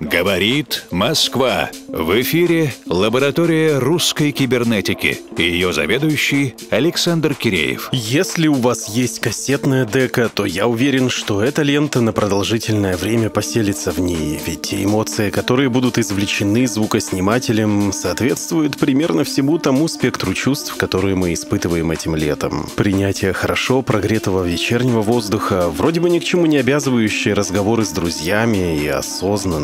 Говорит Москва. В эфире лаборатория русской кибернетики. Ее заведующий Александр Киреев. Если у вас есть кассетная дека, то я уверен, что эта лента на продолжительное время поселится в ней. Ведь те эмоции, которые будут извлечены звукоснимателем, соответствуют примерно всему тому спектру чувств, которые мы испытываем этим летом. Принятие хорошо прогретого вечернего воздуха, вроде бы ни к чему не обязывающие разговоры с друзьями и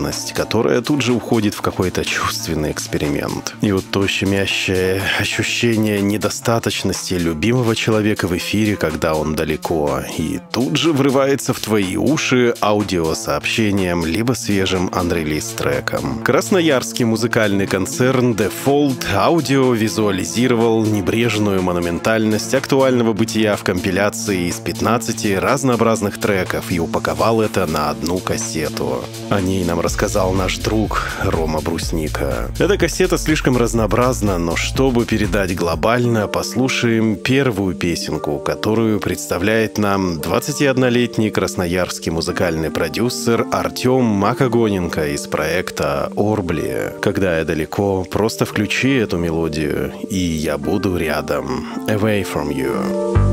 осознанность, которая тут же уходит в какой-то чувственный эксперимент. И вот то щемящее ощущение недостаточности любимого человека в эфире, когда он далеко, и тут же врывается в твои уши аудиосообщением либо свежим анрелиз треком. Красноярский музыкальный концерн Default аудио визуализировал небрежную монументальность актуального бытия в компиляции из 15 разнообразных треков и упаковал это на одну кассету. О ней нам сказал наш друг Рома Брусника. Эта кассета слишком разнообразна, но чтобы передать глобально, послушаем первую песенку, которую представляет нам 21-летний красноярский музыкальный продюсер Артем Макогоненко из проекта «Орбли». Когда я далеко, просто включи эту мелодию, и я буду рядом. Away from you.